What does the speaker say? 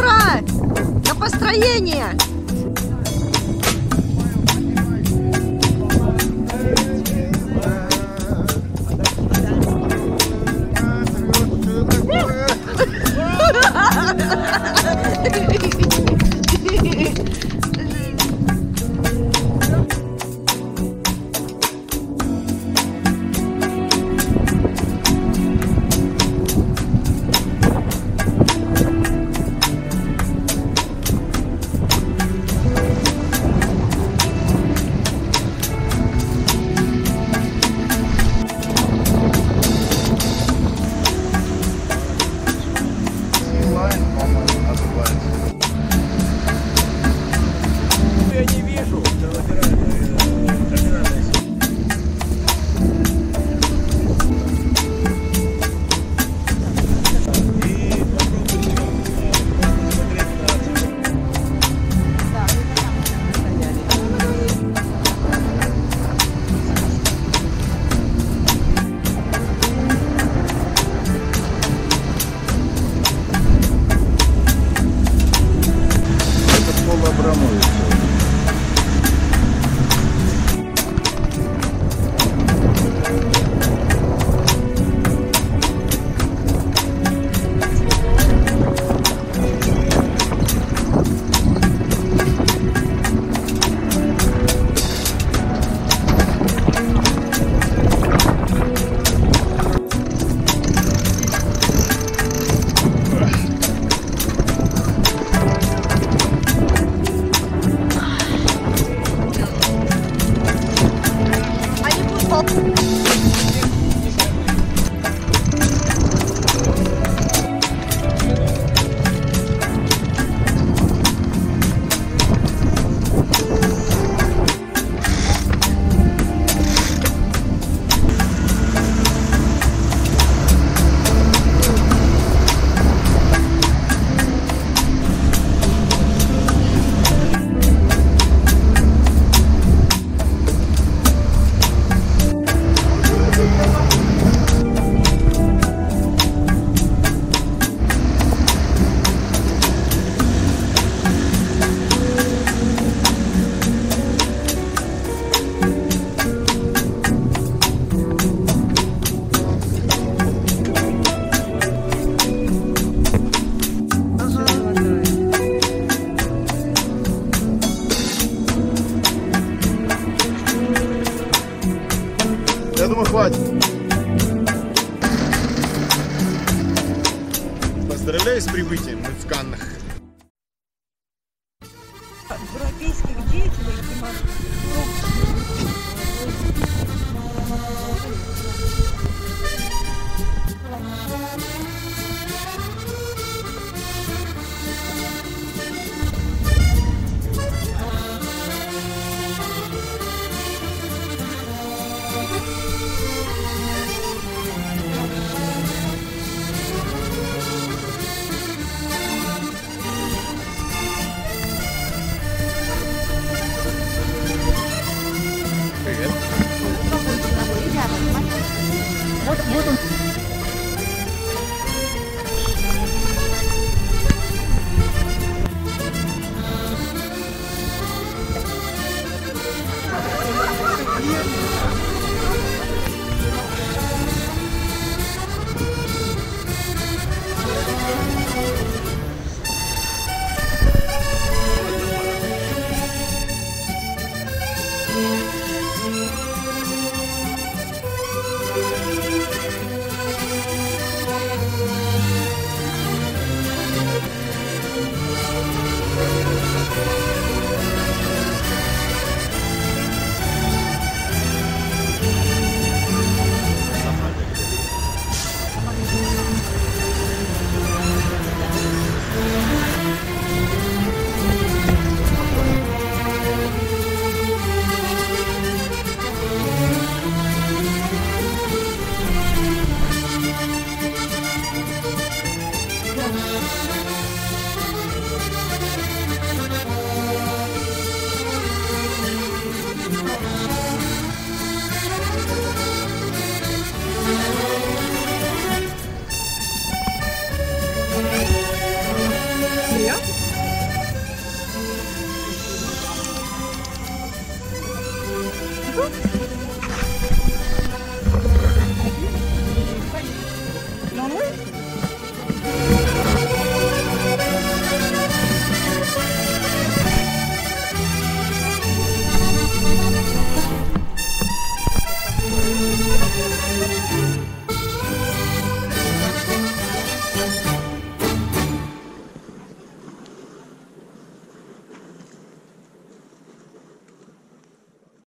Ура! На построение! я не вижу. Oh. Поздравляю с прибытием, мы в Каннах. Woo!